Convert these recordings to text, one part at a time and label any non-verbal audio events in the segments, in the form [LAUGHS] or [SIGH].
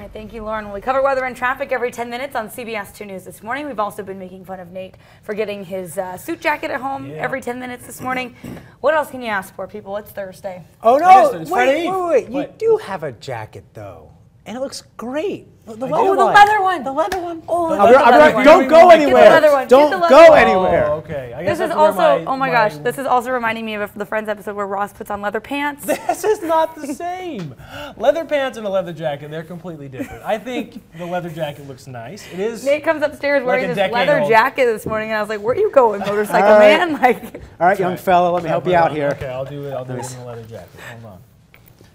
All right, thank you, Lauren. We cover weather and traffic every 10 minutes on CBS 2 News this morning. We've also been making fun of Nate for getting his uh, suit jacket at home Yeah. every 10 minutes this morning. What else can you ask for, people? It's Thursday. Oh no! is, it's wait, Friday wait, Eve. wait, You What? do have a jacket though, and it looks great. The I leather do. Oh, the one. leather one. The leather one. Oh, I'll be, get the I'll leather one. Don't go Get the anywhere. leather one. Don't the go one. anywhere. Oh, okay. I guess This is have to wear also, my- oh my gosh, this is also reminding me of the Friends episode where Ross puts on leather pants. This is not the [LAUGHS] same. leather pants and a leather jacket, they're completely different. I think the leather jacket looks nice. It is. Nate comes upstairs wearing a this leather old. jacket this morning, and I was like, "Where are you going, motorcycle All right. man?" [LAUGHS] Like, All right, young fella, let me help you out here. Okay, I'll do it. I'll do it in the leather jacket. Hold on.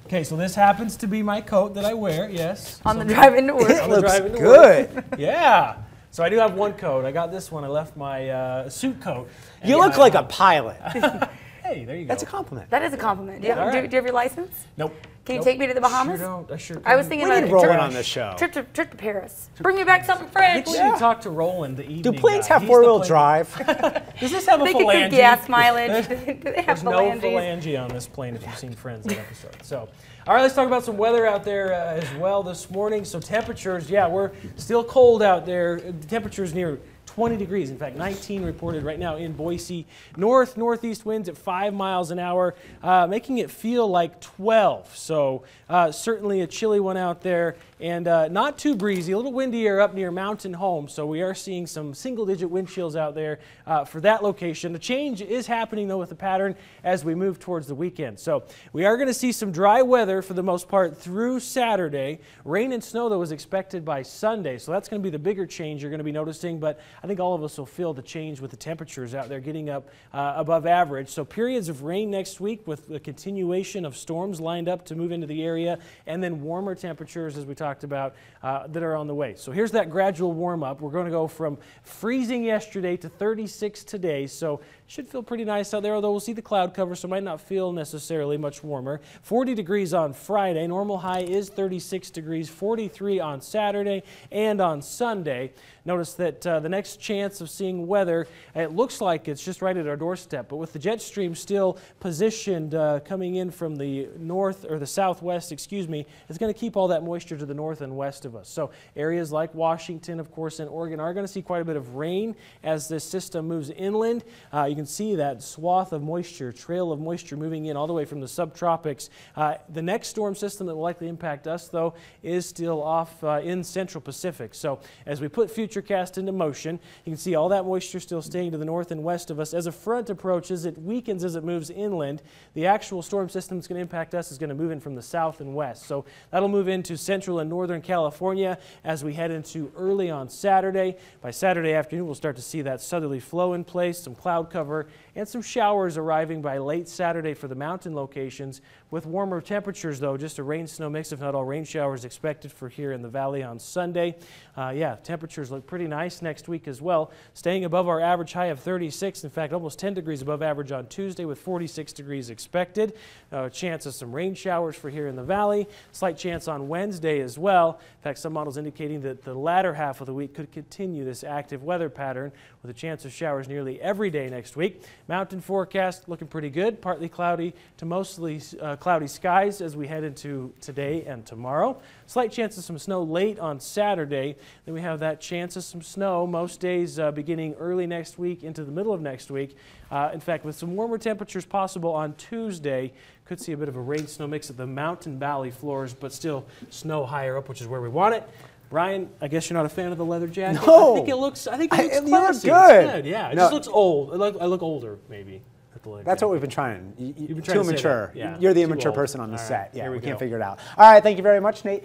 Okay, so this happens to be my coat that I wear. Yes. on the drive into [LAUGHS] work. On the Looks drive into work. good. [LAUGHS] Yeah. So I do have one coat. I got this one. I left my uh, suit coat. You look I- like a pilot. [LAUGHS] Hey, there you go. That's a compliment. That is a compliment. Do you, have, All do, do you have your license? Nope. Can you Nope. take me to the Bahamas? Sure don't. I sure. I was thinking We about need Roland trip, on this show. trip to trip to Paris. Bring me back something French. We should talk to Roland, the evening Do planes guy. have four-wheel drive? [LAUGHS] Does this have a They can phalange? get gas mileage. do [LAUGHS] they have There's no phalanges? phalange on this plane if you've seen Friends that episode. So, all right, let's talk about some weather out there uh, as well this morning. So temperatures, yeah, we're still cold out there. The temperatures near 20 degrees. In fact, 19 reported right now in Boise. North northeast winds at five miles an hour, uh, making it feel like 12. So uh, certainly a chilly one out there, and uh, not too breezy. A little windier up near Mountain Home. So we are seeing some single-digit wind chills out there uh, for that location. The change is happening though with the pattern as we move towards the weekend. So we are going to see some dry weather for the most part through Saturday. Rain and snow though is expected by Sunday. So that's going to be the bigger change you're going to be noticing. But I think all of us will feel the change with the temperatures out there getting up uh, above average. So periods of rain next week with a continuation of storms lined up to move into the area, and then warmer temperatures as we talked about uh, that are on the way. So here's that gradual warm up. We're going to go from freezing yesterday to 36 today. So should feel pretty nice out there, although we'll see the cloud cover, so might not feel necessarily much warmer. 40 degrees on Friday. Normal high is 36 degrees, 43 on Saturday and on Sunday. Notice that uh, the next chance of seeing weather, it looks like it's just right at our doorstep, but with the jet stream still positioned uh, coming in from the north or the southwest, excuse me, it's going to keep all that moisture to the north and west of us. So areas like Washington, of course, and Oregon are going to see quite a bit of rain as this system moves inland. Uh, you can see that swath of moisture, trail of moisture moving in all the way from the subtropics. Uh, the next storm system that will likely impact us, though, is still off uh, in central Pacific. So as we put Futurecast into motion, you can see all that moisture still staying to the north and west of us. As a front approaches, it weakens as it moves inland. The actual storm system that's going to impact us is going to move in from the south and west. So that'll move into central and northern California as we head into early on Saturday. By Saturday afternoon, we'll start to see that southerly flow in place, some cloud cover, and some showers arriving by late Saturday for the mountain locations. With warmer temperatures, though, just a rain snow mix, if not all rain showers expected for here in the valley on Sunday. Uh, yeah, temperatures look pretty nice next week as well, staying above our average high of 36. In fact, almost 10 degrees above average on Tuesday with 46 degrees expected. Uh, chance of some rain showers for here in the valley. Slight chance on Wednesday as well. In fact, some models indicating that the latter half of the week could continue this active weather pattern with a chance of showers nearly every day next week. Mountain forecast looking pretty good, partly cloudy to mostly uh, cloudy skies as we head into today and tomorrow. Slight chance of some snow late on Saturday. Then we have that chance of some snow most days uh, beginning early next week into the middle of next week. Uh, in fact, with some warmer temperatures possible on Tuesday, could see a bit of a rain snow mix at the mountain valley floors, but still snow higher up, which is where we want it. Brian, I guess you're not a fan of the leather jacket. No. I think it looks. I think it looks look classy. good. It's Yeah, it No. just looks old. I look, I look older, maybe. with the leather That's what we've been trying. You, been too trying to say immature. Yeah, You're the too immature old. person on the right, set. Yeah, here we, we can't figure it out. All right, thank you very much, Nate.